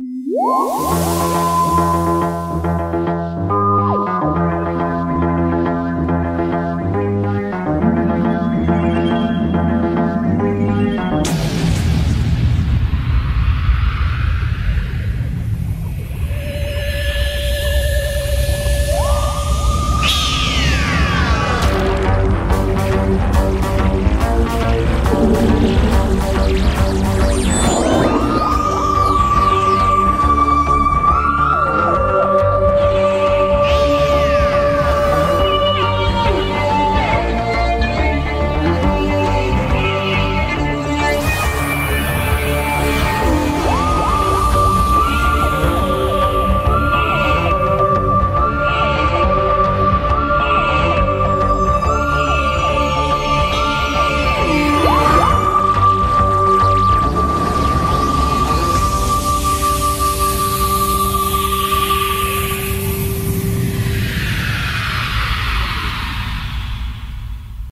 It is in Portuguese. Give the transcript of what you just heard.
Música